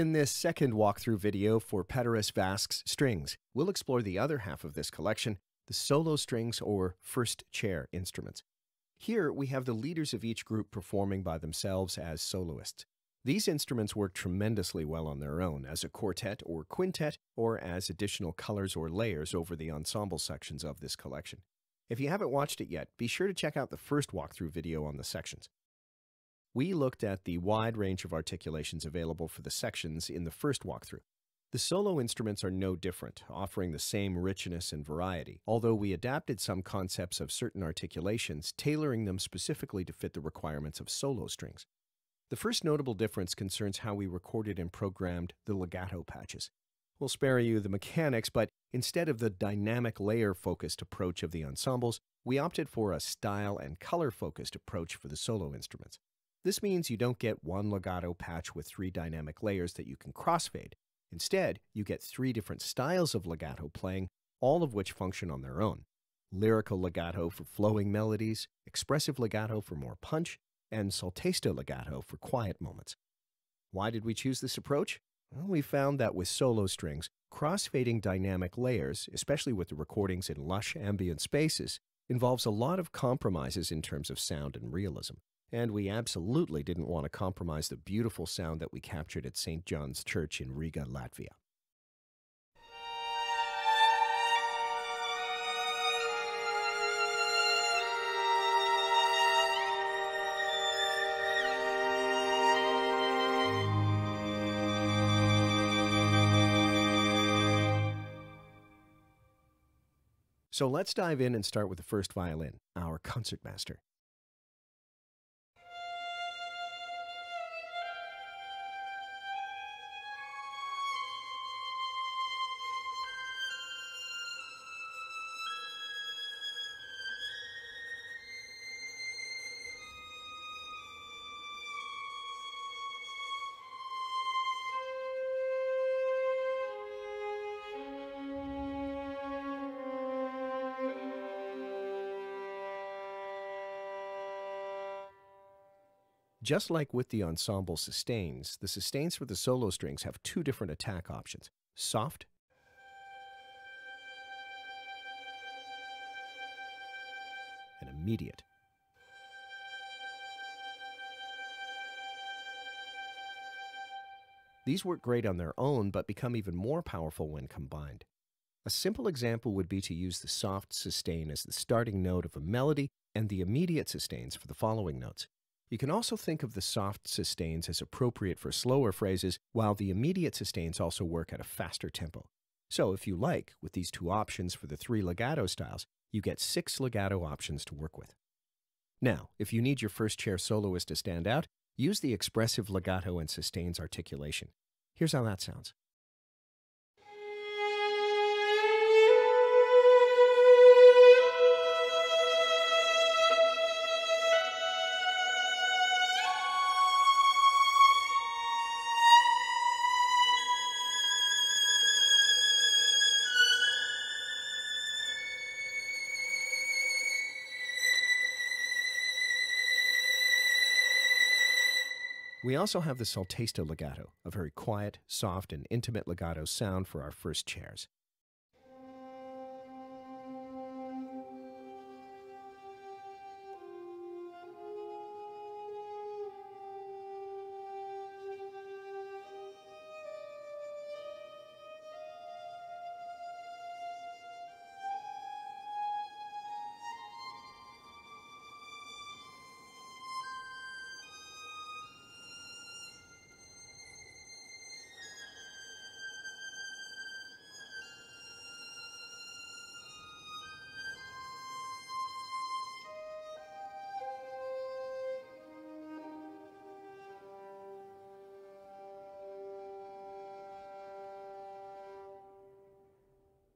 In this second walkthrough video for Peteris Vasks strings, we'll explore the other half of this collection, the solo strings or first chair instruments. Here we have the leaders of each group performing by themselves as soloists. These instruments work tremendously well on their own as a quartet or quintet or as additional colors or layers over the ensemble sections of this collection. If you haven't watched it yet, be sure to check out the first walkthrough video on the sections. We looked at the wide range of articulations available for the sections in the first walkthrough. The solo instruments are no different, offering the same richness and variety, although we adapted some concepts of certain articulations, tailoring them specifically to fit the requirements of solo strings. The first notable difference concerns how we recorded and programmed the legato patches. We'll spare you the mechanics, but instead of the dynamic layer focused approach of the ensembles, we opted for a style and color focused approach for the solo instruments. This means you don't get one legato patch with three dynamic layers that you can crossfade. Instead, you get three different styles of legato playing, all of which function on their own. Lyrical legato for flowing melodies, expressive legato for more punch, and sul tasto legato for quiet moments. Why did we choose this approach? Well, we found that with solo strings, crossfading dynamic layers, especially with the recordings in lush ambient spaces, involves a lot of compromises in terms of sound and realism. And we absolutely didn't want to compromise the beautiful sound that we captured at St. John's Church in Riga, Latvia. So let's dive in and start with the first violin, our concertmaster. Just like with the ensemble sustains, the sustains for the solo strings have two different attack options soft and immediate. These work great on their own, but become even more powerful when combined. A simple example would be to use the soft sustain as the starting note of a melody and the immediate sustains for the following notes. You can also think of the soft sustains as appropriate for slower phrases, while the immediate sustains also work at a faster tempo. So, if you like, with these two options for the three legato styles, you get six legato options to work with. Now, if you need your first chair soloist to stand out, use the expressive legato and sustains articulation. Here's how that sounds. We also have the sul tasto legato, a very quiet, soft, and intimate legato sound for our first chairs.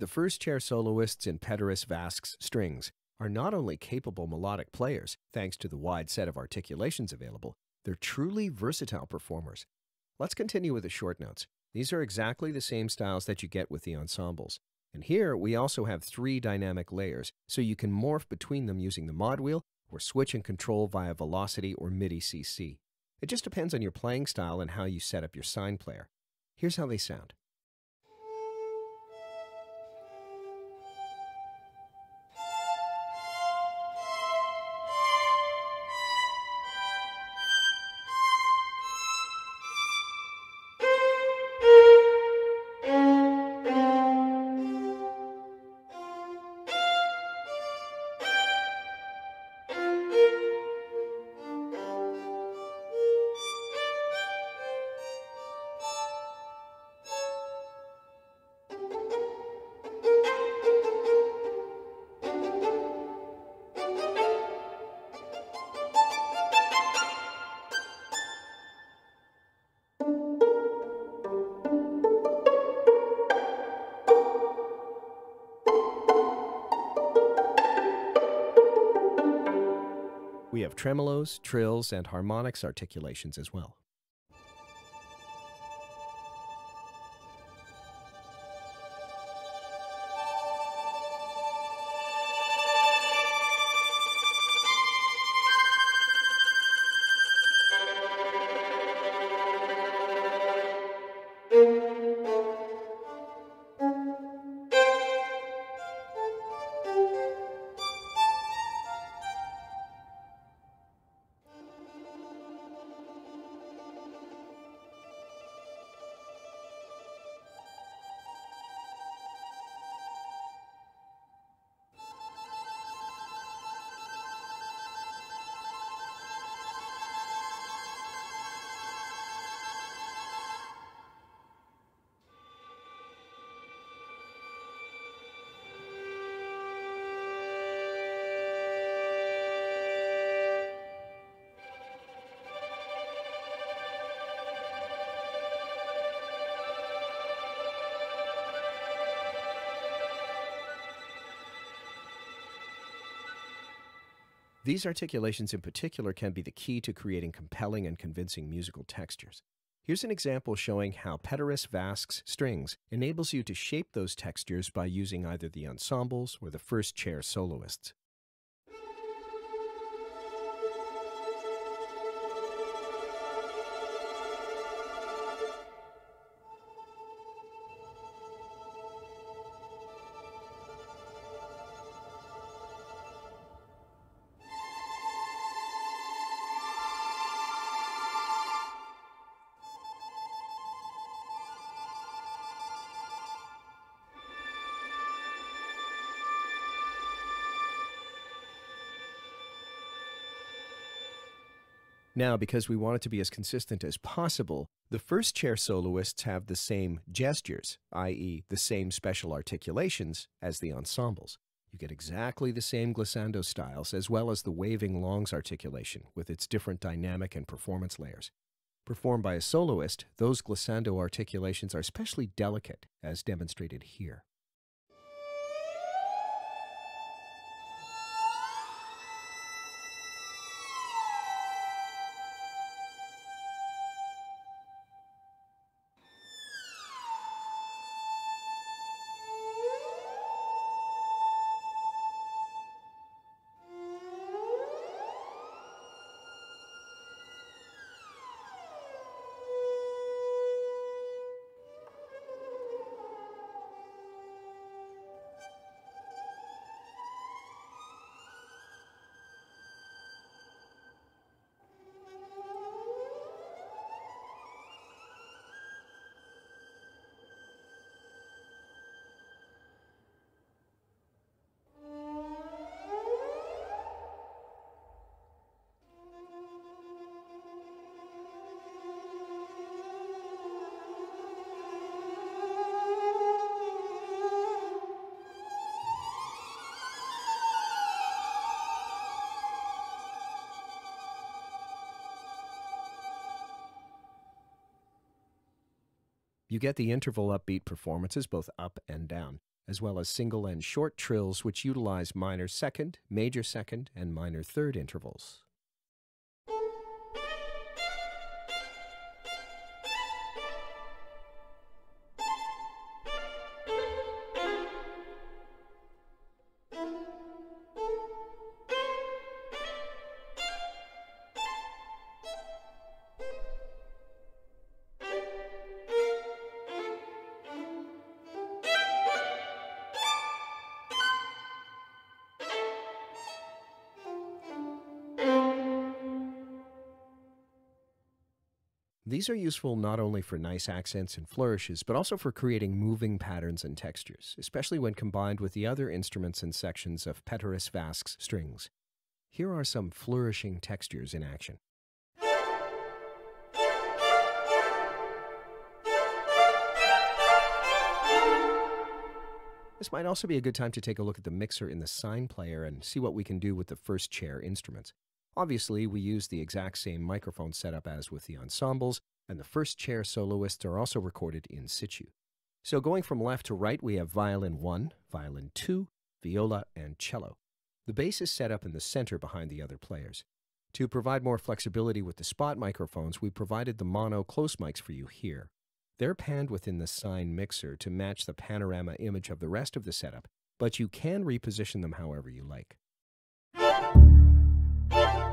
The first chair soloists in Peteris Vasks strings are not only capable melodic players, thanks to the wide set of articulations available, they're truly versatile performers. Let's continue with the short notes. These are exactly the same styles that you get with the ensembles. And here we also have three dynamic layers, so you can morph between them using the mod wheel or switch and control via velocity or MIDI CC. It just depends on your playing style and how you set up your SINE player. Here's how they sound. Tremolos, trills, and harmonics articulations as well. These articulations in particular can be the key to creating compelling and convincing musical textures. Here's an example showing how Peteris Vasks strings enables you to shape those textures by using either the ensembles or the first chair soloists. Now, because we want it to be as consistent as possible, the first chair soloists have the same gestures, i.e., the same special articulations, as the ensembles. You get exactly the same glissando styles as well as the waving longs articulation with its different dynamic and performance layers. Performed by a soloist, those glissando articulations are especially delicate, as demonstrated here. You get the interval upbeat performances both up and down, as well as single and short trills which utilize minor second, major second, and minor third intervals. These are useful not only for nice accents and flourishes, but also for creating moving patterns and textures, especially when combined with the other instruments and sections of Peteris Vasks strings. Here are some flourishing textures in action. This might also be a good time to take a look at the mixer in the sine player and see what we can do with the first chair instruments. Obviously, we use the exact same microphone setup as with the ensembles, and the first chair soloists are also recorded in situ. So going from left to right, we have violin 1, violin 2, viola, and cello. The bass is set up in the center behind the other players. To provide more flexibility with the spot microphones, we provided the mono close mics for you here. They're panned within the sine mixer to match the panorama image of the rest of the setup, but you can reposition them however you like. Bye.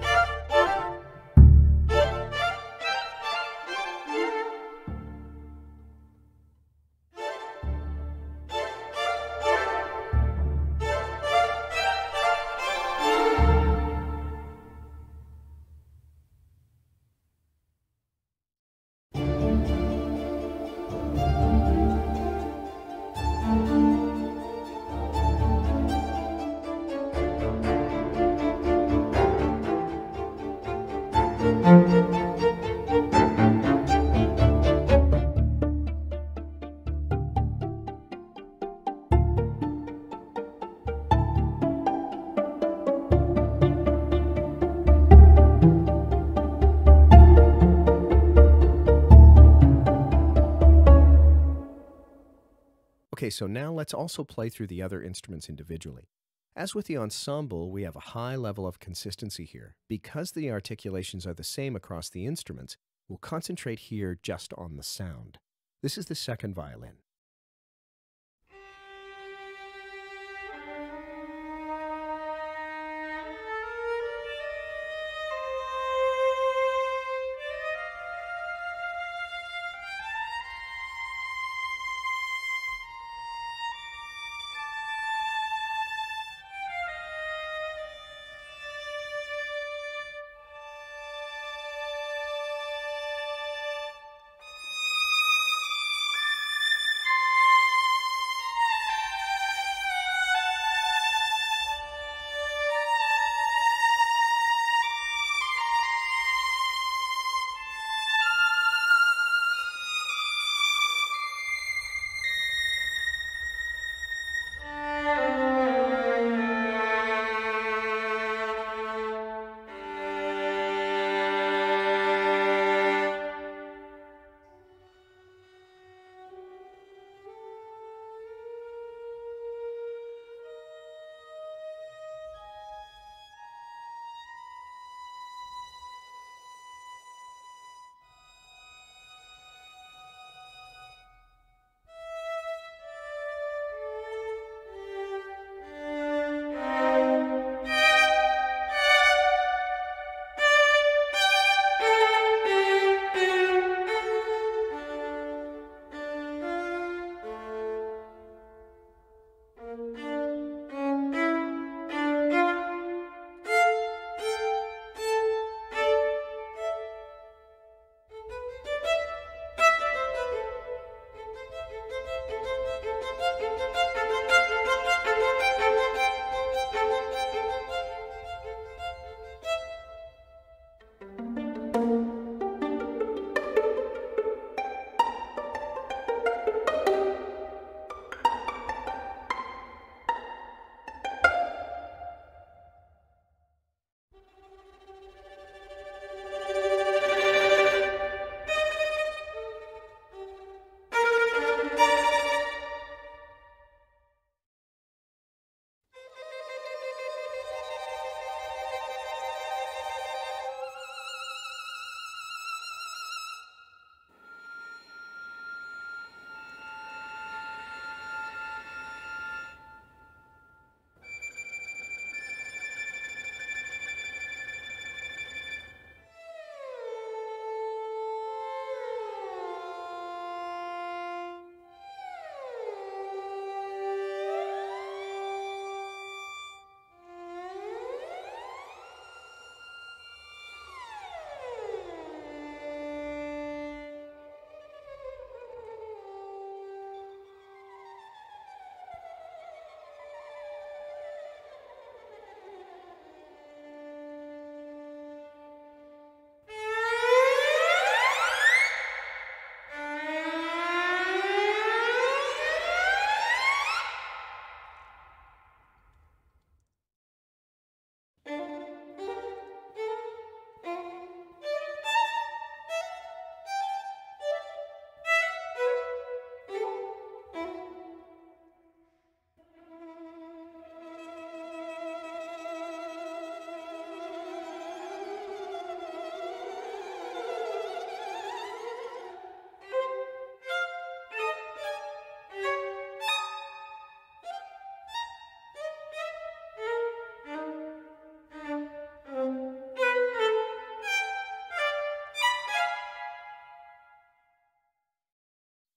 Okay, so now let's also play through the other instruments individually. As with the ensemble, we have a high level of consistency here. Because the articulations are the same across the instruments, we'll concentrate here just on the sound. This is the second violin.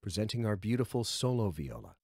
Presenting our beautiful solo viola.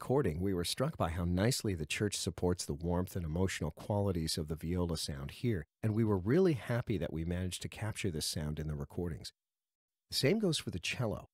Recording, we were struck by how nicely the church supports the warmth and emotional qualities of the viola sound here, and we were really happy that we managed to capture this sound in the recordings. The same goes for the cello.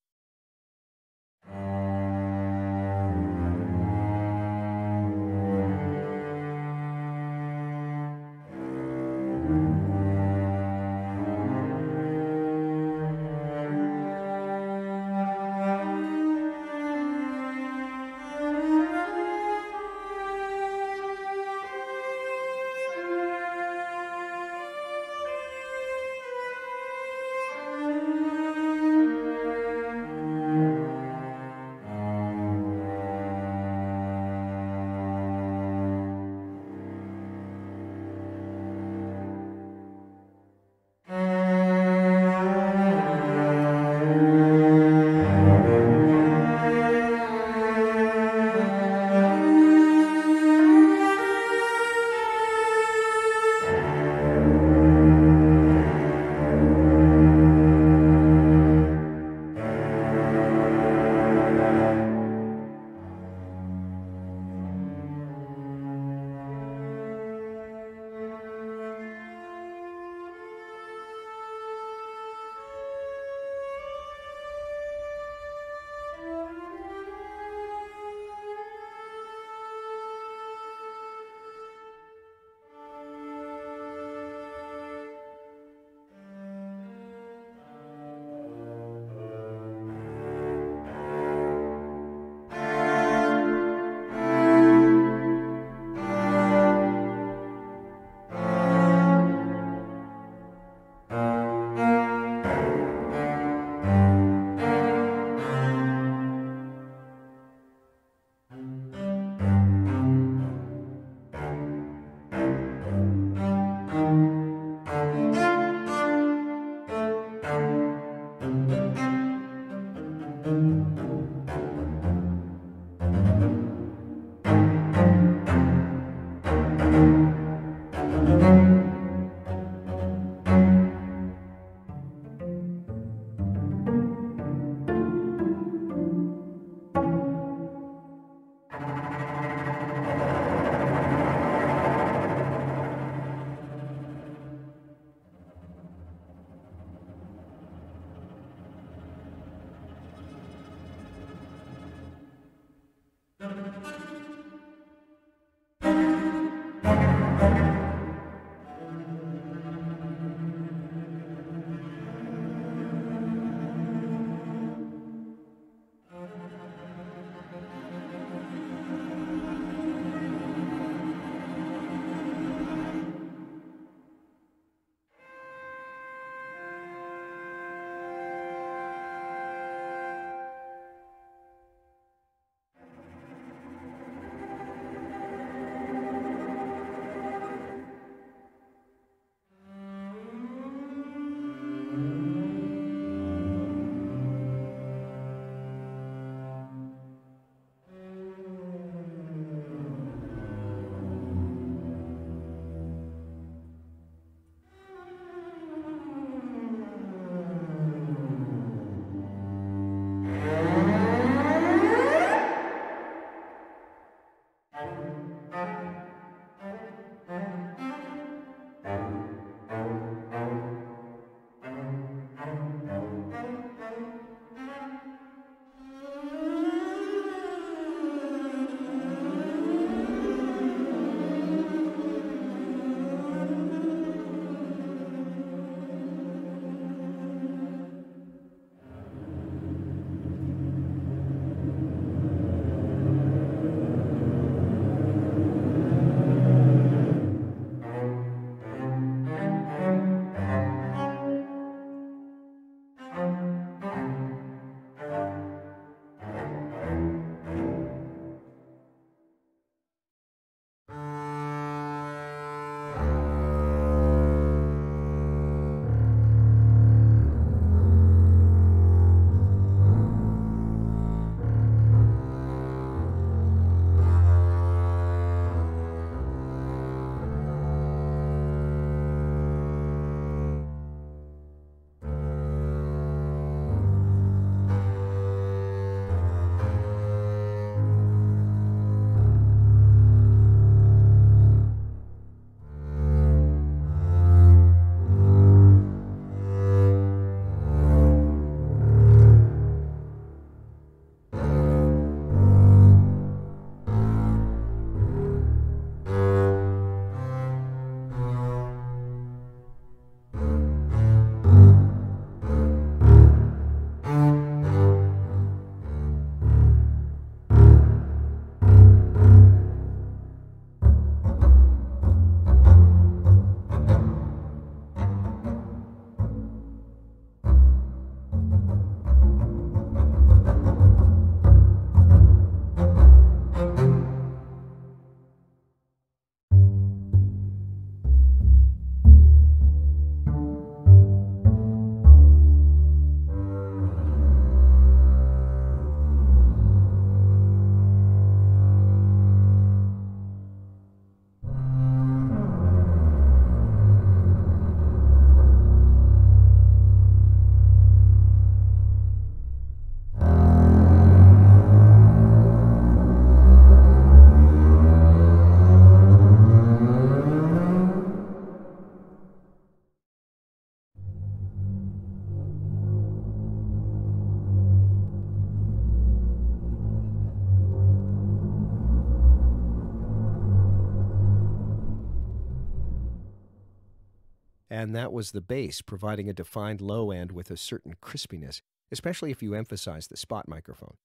And that was the bass, providing a defined low end with a certain crispiness, especially if you emphasize the spot microphone.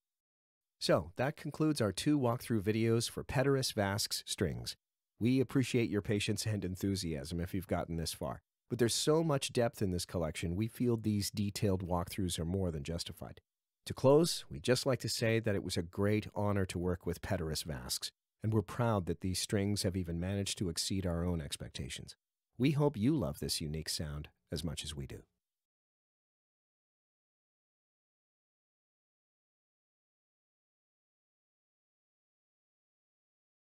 So, that concludes our two walkthrough videos for Peteris Vasks strings. We appreciate your patience and enthusiasm if you've gotten this far. But there's so much depth in this collection, we feel these detailed walkthroughs are more than justified. To close, we'd just like to say that it was a great honor to work with Peteris Vasks, and we're proud that these strings have even managed to exceed our own expectations. We hope you love this unique sound as much as we do.